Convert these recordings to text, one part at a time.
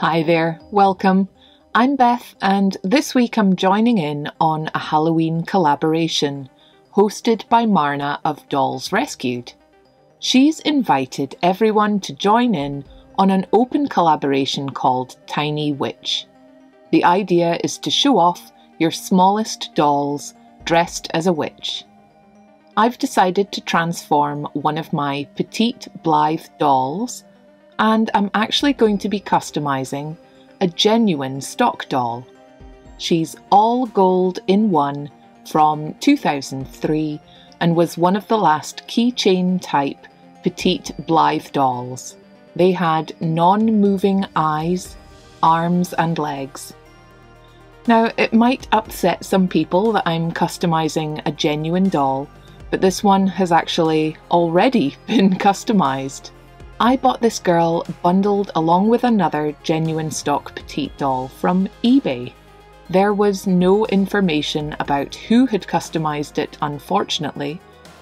Hi there, welcome. I'm Beth, and this week I'm joining in on a Halloween collaboration hosted by Marna of Dolls Rescued. She's invited everyone to join in on an open collaboration called Tiny Witch. The idea is to show off your smallest dolls dressed as a witch. I've decided to transform one of my petite Blythe dolls, and I'm actually going to be customising a genuine stock doll. She's all gold in one from 2003 and was one of the last keychain type petite Blythe dolls. They had non moving eyes, arms, and legs. Now, it might upset some people that I'm customising a genuine doll, but this one has actually already been customised. I bought this girl bundled along with another genuine stock petite doll from eBay. There was no information about who had customised it, unfortunately,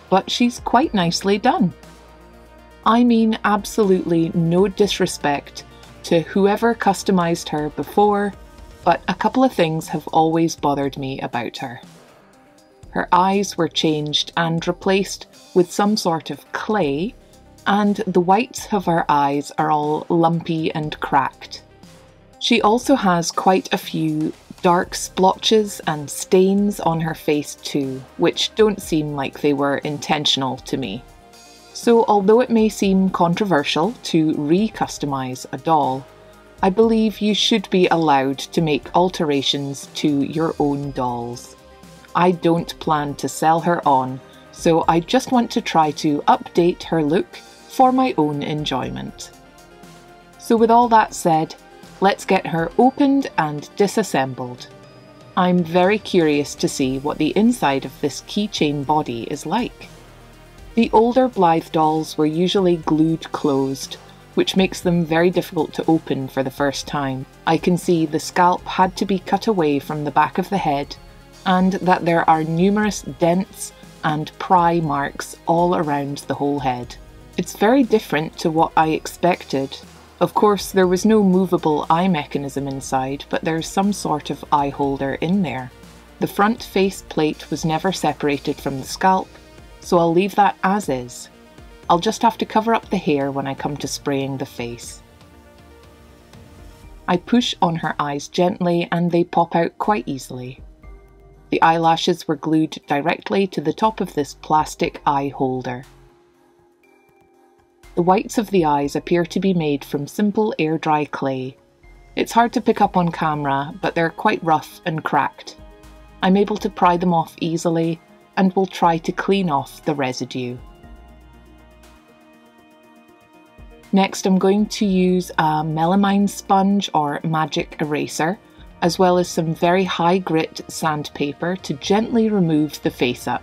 but she's quite nicely done. I mean, absolutely no disrespect to whoever customised her before, but a couple of things have always bothered me about her. Her eyes were changed and replaced with some sort of clay, and the whites of her eyes are all lumpy and cracked. She also has quite a few dark splotches and stains on her face too, which don't seem like they were intentional to me. So, although it may seem controversial to re customise a doll, I believe you should be allowed to make alterations to your own dolls. I don't plan to sell her on, so I just want to try to update her look for my own enjoyment. So, with all that said, let's get her opened and disassembled. I'm very curious to see what the inside of this keychain body is like. The older Blythe dolls were usually glued closed, which makes them very difficult to open for the first time. I can see the scalp had to be cut away from the back of the head, and that there are numerous dents and pry marks all around the whole head. It's very different to what I expected. Of course, there was no movable eye mechanism inside, but there's some sort of eye holder in there. The front face plate was never separated from the scalp, so I'll leave that as is. I'll just have to cover up the hair when I come to spraying the face. I push on her eyes gently and they pop out quite easily. The eyelashes were glued directly to the top of this plastic eye holder. The whites of the eyes appear to be made from simple air dry clay. It's hard to pick up on camera, but they're quite rough and cracked. I'm able to pry them off easily and will try to clean off the residue. Next, I'm going to use a melamine sponge or magic eraser, as well as some very high grit sandpaper to gently remove the face up.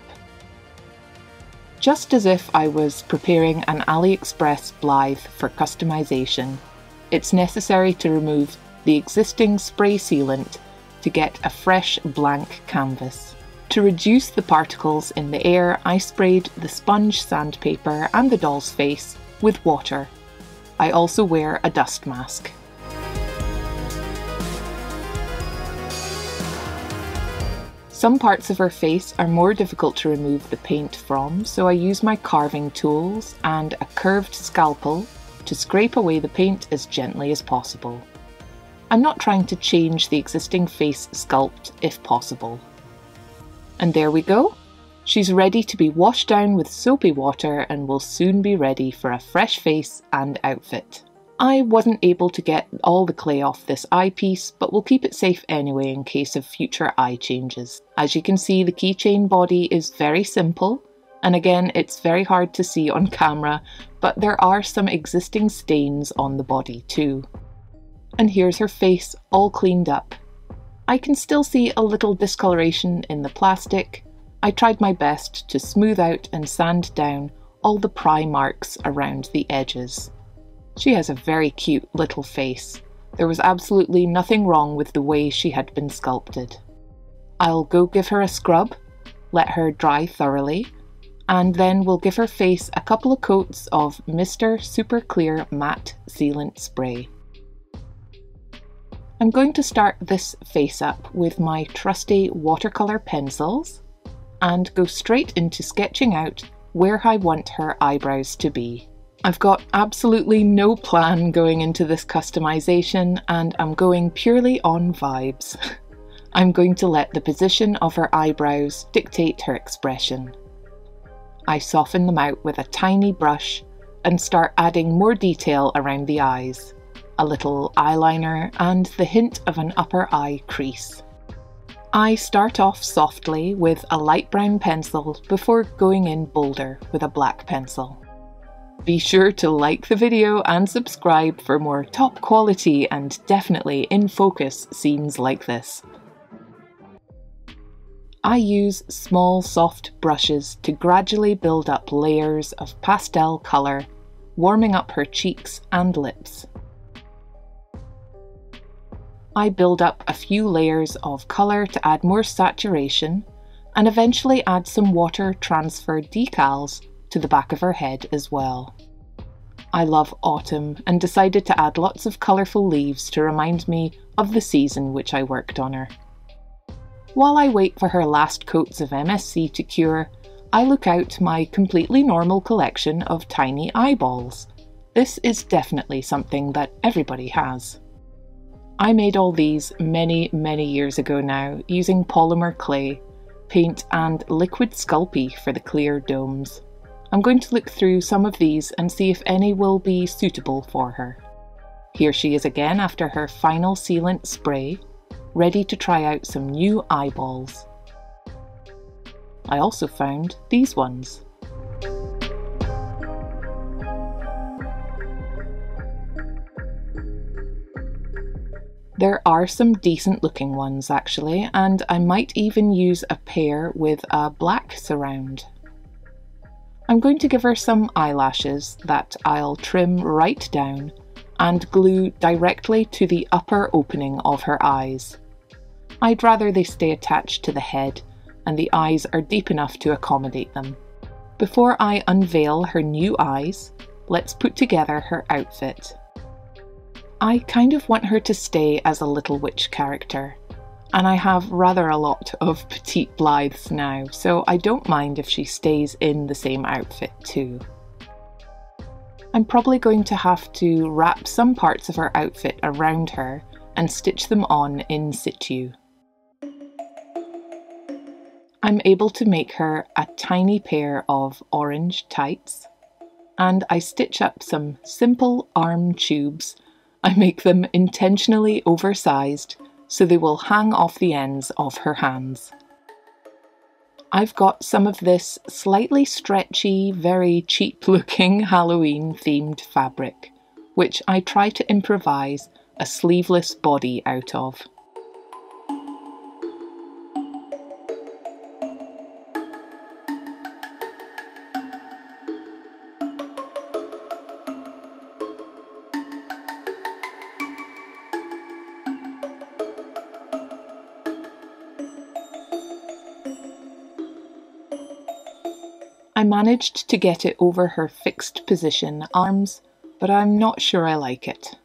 Just as if I was preparing an AliExpress Blythe for customization, it's necessary to remove the existing spray sealant to get a fresh blank canvas. To reduce the particles in the air, I sprayed the sponge sandpaper and the doll's face with water. I also wear a dust mask. Some parts of her face are more difficult to remove the paint from, so I use my carving tools and a curved scalpel to scrape away the paint as gently as possible. I'm not trying to change the existing face sculpt if possible. And there we go. She's ready to be washed down with soapy water and will soon be ready for a fresh face and outfit. I wasn't able to get all the clay off this eyepiece, but we'll keep it safe anyway in case of future eye changes. As you can see, the keychain body is very simple, and again, it's very hard to see on camera, but there are some existing stains on the body too. And here's her face all cleaned up. I can still see a little discoloration in the plastic. I tried my best to smooth out and sand down all the pry marks around the edges. She has a very cute little face. There was absolutely nothing wrong with the way she had been sculpted. I'll go give her a scrub, let her dry thoroughly, and then we'll give her face a couple of coats of Mr. Super Clear Matte Sealant Spray. I'm going to start this face up with my trusty watercolour pencils and go straight into sketching out where I want her eyebrows to be. I've got absolutely no plan going into this customization and I'm going purely on vibes. I'm going to let the position of her eyebrows dictate her expression. I soften them out with a tiny brush and start adding more detail around the eyes, a little eyeliner and the hint of an upper eye crease. I start off softly with a light brown pencil before going in bolder with a black pencil. Be sure to like the video and subscribe for more top quality and definitely in focus scenes like this. I use small soft brushes to gradually build up layers of pastel colour, warming up her cheeks and lips. I build up a few layers of colour to add more saturation and eventually add some water transfer decals to the back of her head as well. I love autumn and decided to add lots of colourful leaves to remind me of the season which I worked on her. While I wait for her last coats of MSC to cure, I look out my completely normal collection of tiny eyeballs. This is definitely something that everybody has. I made all these many, many years ago now using polymer clay, paint and liquid Sculpey for the clear domes. I'm going to look through some of these and see if any will be suitable for her. Here she is again after her final sealant spray, ready to try out some new eyeballs. I also found these ones. There are some decent looking ones actually, and I might even use a pair with a black surround. I'm going to give her some eyelashes that I'll trim right down and glue directly to the upper opening of her eyes. I'd rather they stay attached to the head and the eyes are deep enough to accommodate them. Before I unveil her new eyes, let's put together her outfit. I kind of want her to stay as a Little Witch character, and I have rather a lot of petite Blythes now, so I don't mind if she stays in the same outfit too. I'm probably going to have to wrap some parts of her outfit around her and stitch them on in situ. I'm able to make her a tiny pair of orange tights, and I stitch up some simple arm tubes. I make them intentionally oversized so they will hang off the ends of her hands. I've got some of this slightly stretchy, very cheap looking Halloween themed fabric, which I try to improvise a sleeveless body out of. Managed to get it over her fixed position arms, but I'm not sure I like it.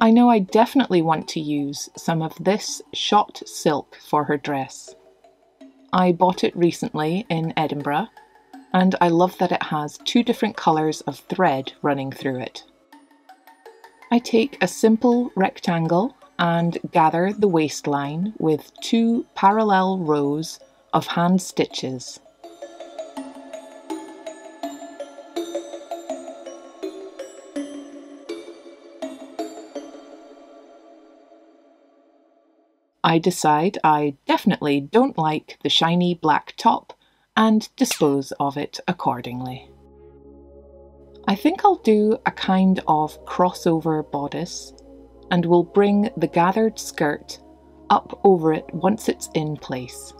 I know I definitely want to use some of this shot silk for her dress. I bought it recently in Edinburgh, and I love that it has two different colours of thread running through it. I take a simple rectangle and gather the waistline with two parallel rows of hand stitches. I decide I definitely don't like the shiny black top and dispose of it accordingly. I think I'll do a kind of crossover bodice and will bring the gathered skirt up over it once it's in place.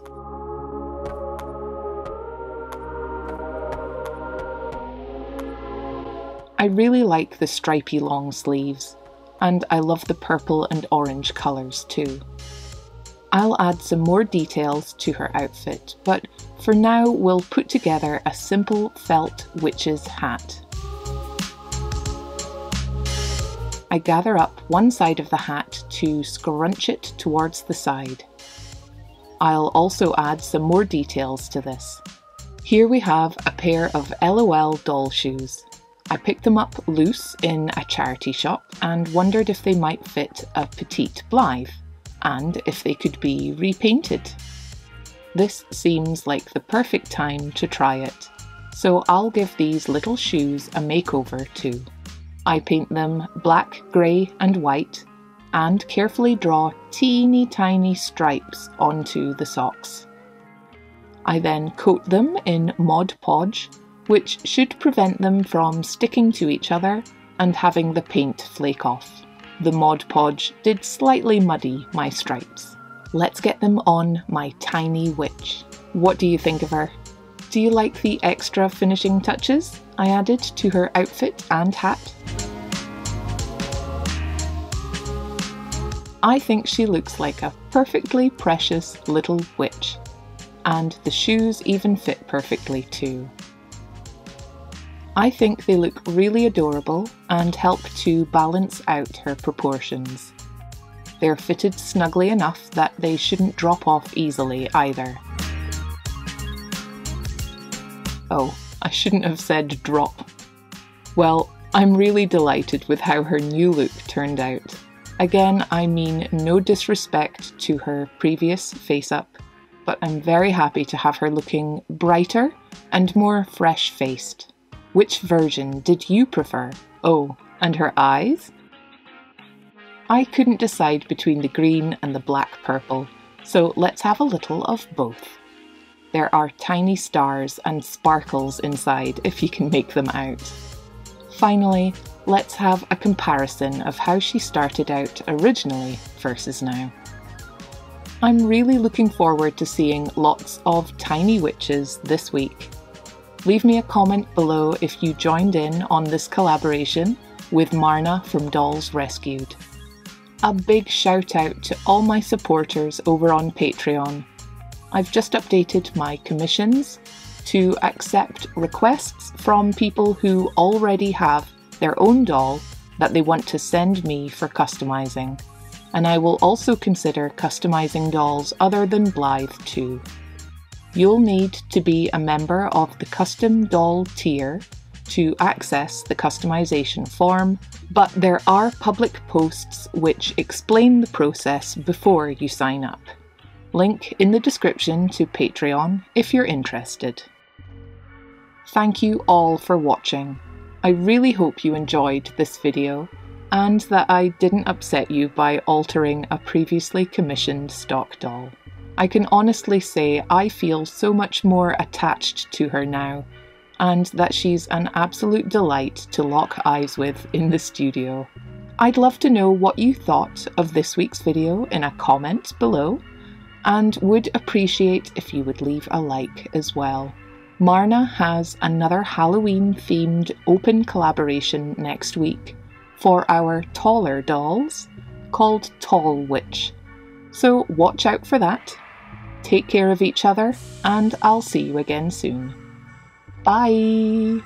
I really like the stripy long sleeves, and I love the purple and orange colours too. I'll add some more details to her outfit, but for now we'll put together a simple felt witch's hat. I gather up one side of the hat to scrunch it towards the side. I'll also add some more details to this. Here we have a pair of LOL doll shoes. I picked them up loose in a charity shop and wondered if they might fit a petite Blythe and if they could be repainted. This seems like the perfect time to try it, so I'll give these little shoes a makeover too. I paint them black, grey and white and carefully draw teeny tiny stripes onto the socks. I then coat them in Mod Podge, which should prevent them from sticking to each other and having the paint flake off. The Mod Podge did slightly muddy my stripes. Let's get them on my tiny witch. What do you think of her? Do you like the extra finishing touches I added to her outfit and hat? I think she looks like a perfectly precious little witch. And the shoes even fit perfectly too. I think they look really adorable and help to balance out her proportions. They're fitted snugly enough that they shouldn't drop off easily either. Oh, I shouldn't have said drop. Well, I'm really delighted with how her new look turned out. Again, I mean no disrespect to her previous face up, but I'm very happy to have her looking brighter and more fresh faced. Which version did you prefer? Oh, and her eyes? I couldn't decide between the green and the black purple, so let's have a little of both. There are tiny stars and sparkles inside if you can make them out. Finally, let's have a comparison of how she started out originally versus now. I'm really looking forward to seeing lots of tiny witches this week. Leave me a comment below if you joined in on this collaboration with Marna from Dolls Rescued. A big shout out to all my supporters over on Patreon. I've just updated my commissions to accept requests from people who already have their own doll that they want to send me for customising. And I will also consider customising dolls other than Blythe too. You'll need to be a member of the custom doll tier to access the customization form, but there are public posts which explain the process before you sign up. Link in the description to Patreon if you're interested. Thank you all for watching. I really hope you enjoyed this video and that I didn't upset you by altering a previously commissioned stock doll. I can honestly say I feel so much more attached to her now and that she's an absolute delight to lock eyes with in the studio. I'd love to know what you thought of this week's video in a comment below, and would appreciate if you would leave a like as well. Marna has another Halloween themed open collaboration next week for our taller dolls called Tall Witch. So watch out for that. Take care of each other, and I'll see you again soon. Bye.